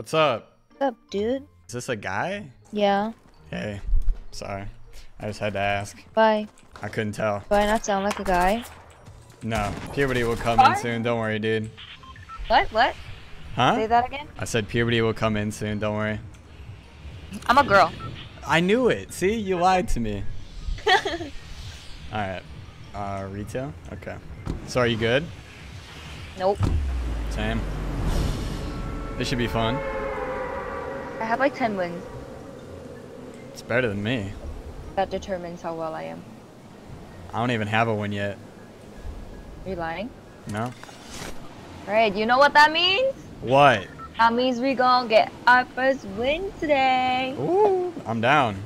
What's up? What's up, dude? Is this a guy? Yeah. Hey, sorry. I just had to ask. Bye. I couldn't tell. Do I not sound like a guy? No, puberty will come in soon. Don't worry, dude. What? What? Huh? Say that again? I said puberty will come in soon. Don't worry. I'm a girl. I knew it. See, you lied to me. All right. Uh, retail. Okay. So are you good? Nope. Same. This should be fun. I have like 10 wins. It's better than me. That determines how well I am. I don't even have a win yet. Are you lying? No. Alright, you know what that means? What? That means we gonna get our first win today. Ooh, I'm down.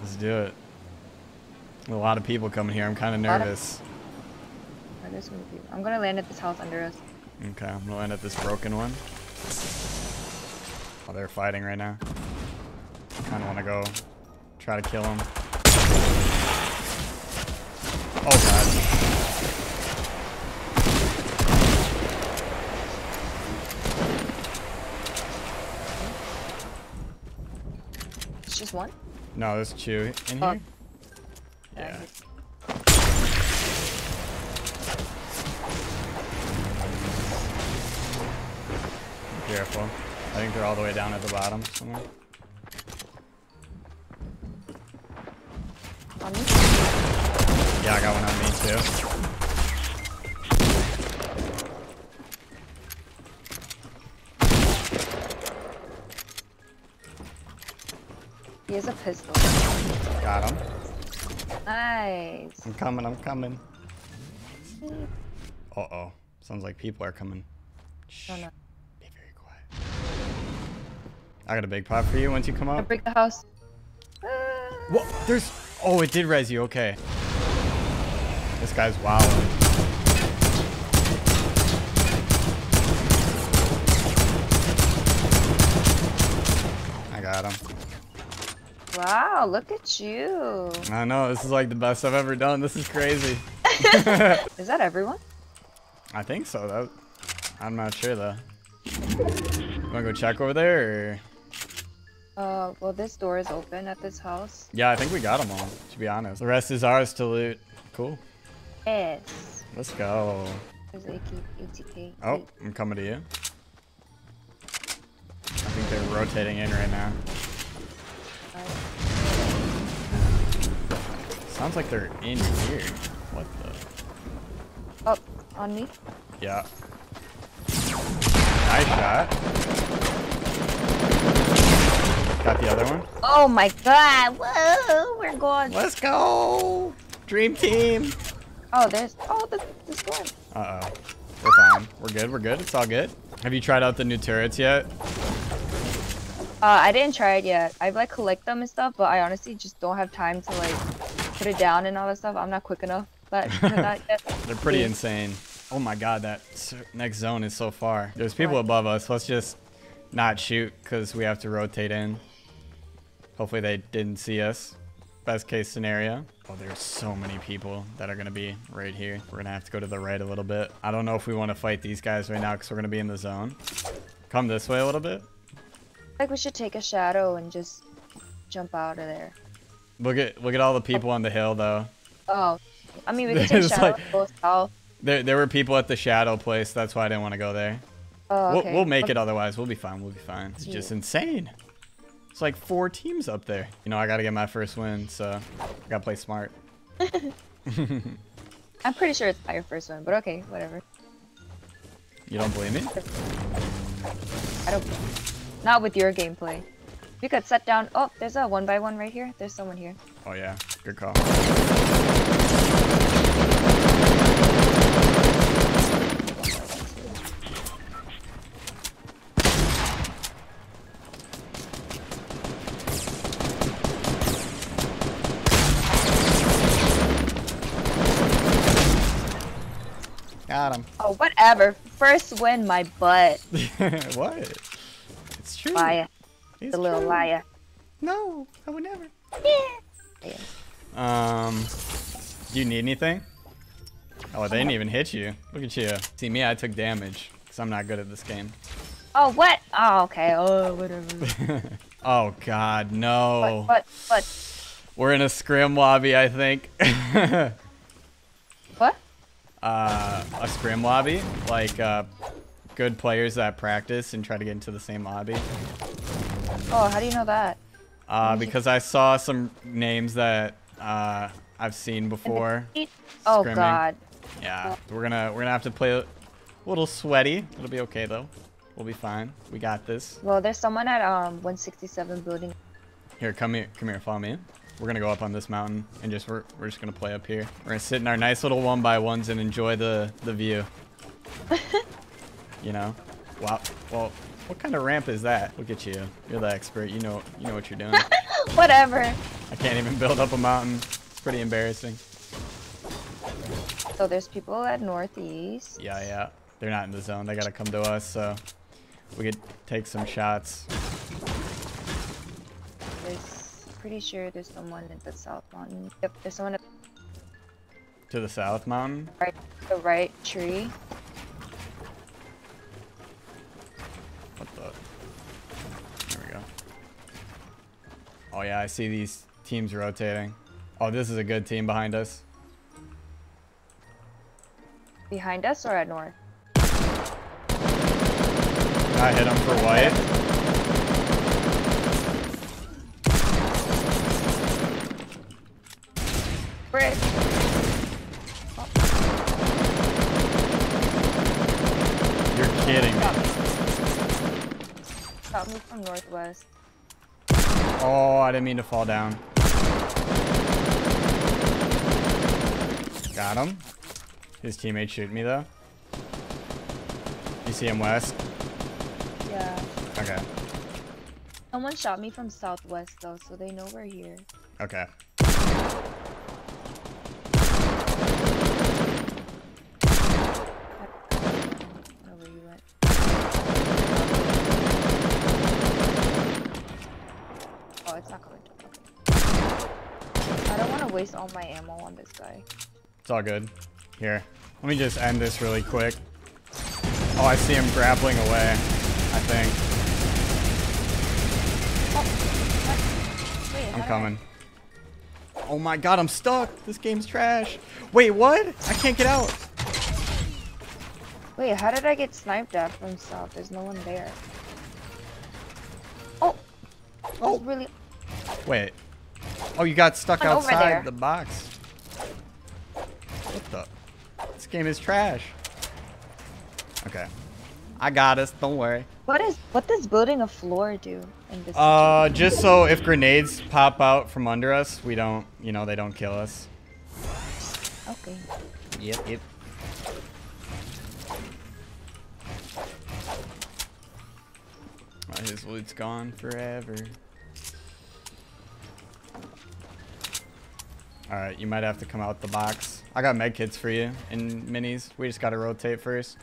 Let's do it. A lot of people coming here. I'm kind of nervous. There's so many. I'm gonna land at this house under us. Okay, I'm gonna land at this broken one. Oh, they're fighting right now. Kind of want to go try to kill them. Oh god. It's just one? No, there's two in Oh. here. Yeah. Careful. I think they're all the way down at the bottom somewhere. On me? Yeah, I got one on me too. He has a pistol. Got him. Nice. I'm coming, I'm coming. Uh-oh. Sounds like people are coming. Oh, Shh. No, no. Be very quiet. I got a big pot for you once you come I up. break the house. Ah. What? There's... Oh, it did res you. Okay. This guy's wild. I got him. Wow, look at you. I know. This is like the best I've ever done. This is crazy. Is that everyone? I think so. That, I'm not sure though. You wanna go check over there? Or? Uh, well, this door is open at this house. Yeah, I think we got them all. To be honest, the rest is ours to loot. Cool. Yes. Let's go. There's ATK. Oh, I'm coming to you. I think they're rotating in right now. Sounds like they're in here. What the? Oh, on me. Yeah. Nice shot. Got the other one. Oh my god! Whoa, we're going. Let's go! Dream team! Oh, there's. Oh, the, this one. Uh oh. We're fine. We're good. We're good. It's all good. Have you tried out the new turrets yet? Uh, I didn't try it yet. I've like collect them and stuff, but I honestly just don't have time to like put it down and all that stuff. I'm not quick enough. But for that yet. They're pretty Yeah. insane. Oh my god, that next zone is so far. There's people above us. Let's just not shoot because we have to rotate in. Hopefully they didn't see us. Best case scenario. Oh, there's so many people that are going to be right here. We're going to have to go to the right a little bit. I don't know if we want to fight these guys right now because we're going to be in the zone. Come this way a little bit. like we should take a shadow and just jump out of there. Look at look at all the people on the hill though. Oh, I mean we can take shadow like- south. There there were people at the shadow place. That's why I didn't want to go there. Oh, okay. We'll, we'll make it otherwise. We'll be fine. We'll be fine. It's just insane. It's like four teams up there. You know, I got to get my first win, so I got to play smart. I'm pretty sure it's not your first one, but okay, whatever. You don't believe me? I don't. Not with your gameplay. We could set down. Oh, there's a one by one right here. There's someone here. Oh, yeah. Good call. Got him. Oh, whatever. First win, my butt. what? It's true. Liar. It's The little true. liar. No, I would never. Yeah. Um, do you need anything? Oh, they didn't even hit you. Look at you. See me, I took damage because I'm not good at this game. Oh, what? Oh, okay. Oh, whatever. oh God, no. What? What? What? We're in a scrim lobby, I think. Uh, a scrim lobby, like uh, good players that practice and try to get into the same lobby. Oh, how do you know that? Uh, because I saw some names that uh, I've seen before. Oh scrimming. God. Yeah, we're gonna we're gonna have to play a little sweaty. It'll be okay though. We'll be fine. We got this. Well, there's someone at um 167 building. Here, come here, come here, follow me. We're gonna go up on this mountain and just we're we're just gonna play up here. We're gonna sit in our nice little one by ones and enjoy the the view. you know. Wow. Well, what kind of ramp is that? Look at you. You're the expert. You know you know what you're doing. Whatever. I can't even build up a mountain. It's pretty embarrassing. So there's people at northeast. Yeah, yeah. They're not in the zone. They gotta come to us, so we could take some shots. There's pretty sure there's someone at the south mountain. Yep, there's someone at to the south mountain. Right, the right tree. What the? There we go. Oh yeah, I see these teams rotating. Oh, this is a good team behind us. Behind us or at north? I hit him for white. Oh. You're kidding me. Stop me from northwest. Oh, I didn't mean to fall down. Got him. His teammate shoot me though. You see him west? Yeah. Okay. Someone shot me from southwest though, so they know we're here. Okay. Oh, it's not coming. Okay. I don't want to waste all my ammo on this guy. It's all good. Here, let me just end this really quick. Oh, I see him grappling away, I think. Oh, Wait, I'm coming. I... Oh my god, I'm stuck. This game's trash. Wait, what? I can't get out. Wait, how did I get sniped at from south? There's no one there. Oh! Oh, really? Wait. Oh, you got stuck outside the box. What the? This game is trash. Okay. I got us, don't worry. What is what does building a floor do in this Uh situation? just so if grenades pop out from under us, we don't you know, they don't kill us. Okay. Yep, yep. Oh, his loot's gone forever. Alright, you might have to come out the box. I got medkits for you in minis. We just gotta rotate first.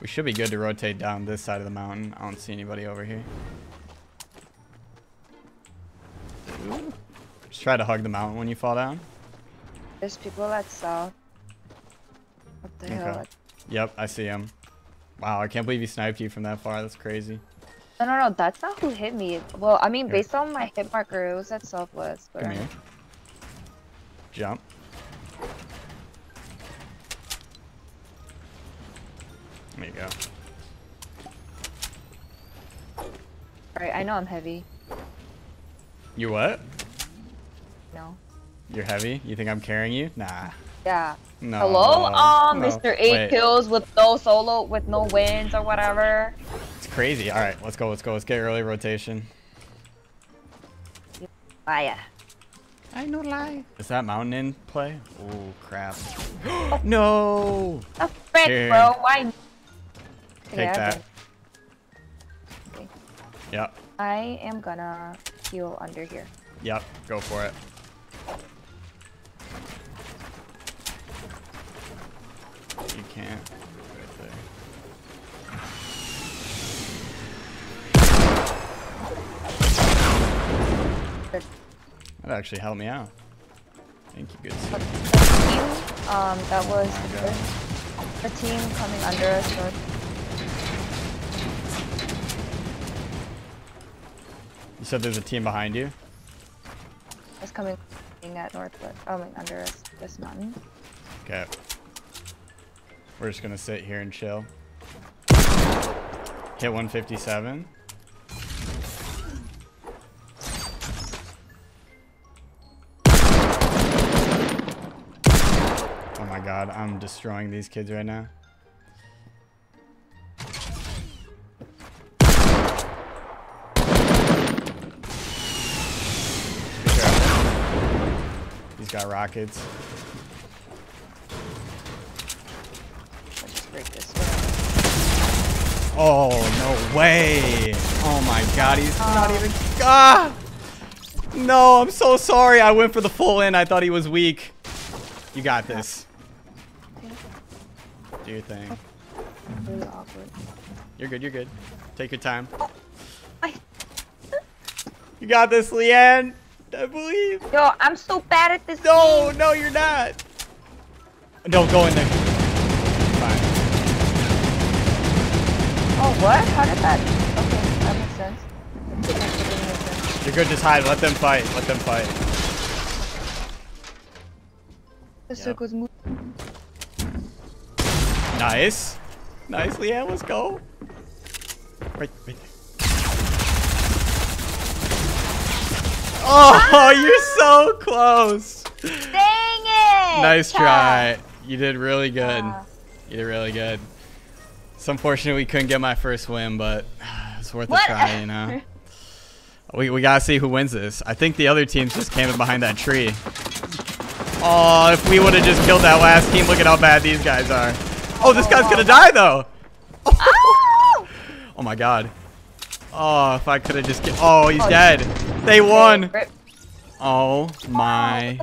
We should be good to rotate down this side of the mountain. I don't see anybody over here. Just try to hug the mountain when you fall down. There's people at south. What the okay. hell? Yep, I see him. Wow, I can't believe he sniped you from that far. That's crazy. No, no, no. That's not who hit me. Well, I mean, here. based on my hit marker, it was at southwest. But Come here. Jump. There you go. Alright, I know I'm heavy. You what? No. You're heavy? You think I'm carrying you? Nah. Yeah. No. Hello? Um, no. Mr. 8 Wait. kills with no solo, with no wins or whatever. It's crazy. Alright, let's go, let's go. Let's get early rotation. Fire. I no lie. Is that mountain in play? Oh crap. no! A frick, Here. bro. Why? Take yeah, that. Okay. Yep. I am gonna heal under here. Yep, go for it. You can't. Right there. That actually helped me out. Thank you, good team. Um, that was oh the, the team coming under us. You said there's a team behind you? It's coming at northwest, but mean under us, this mountain. Okay. We're just gonna sit here and chill. Hit 157. God, I'm destroying these kids right now. He's got rockets. Oh, no way. Oh my god, he's not even. Ah! No, I'm so sorry. I went for the full in. I thought he was weak. You got this. Do your thing. Really awkward. You're good, you're good. Take your time. I, You got this, Leanne. I believe. yo, I'm so bad at this. No, game. no, you're not. Don't go in there. Fine. Oh, what? How did that? Okay, that makes sense. That didn't sense. You're good, just hide. Let them fight. Let them fight. The Yep. circle's moving. Nice. Nice, Leanne. Let's go. Right, right there. Oh, you're so close. Dang it! Nice try. You did really good. Ah. You did really good. It's unfortunate we couldn't get my first win, but it's worth What? a try, you know. We, we gotta see who wins this. I think the other teams just came in behind that tree. Oh, if we would have just killed that last team, look at how bad these guys are. Oh, this guy's gonna die though. Oh! Oh my god. Oh, if I could have just get. Oh, he's Oh, dead. They won. Oh, oh my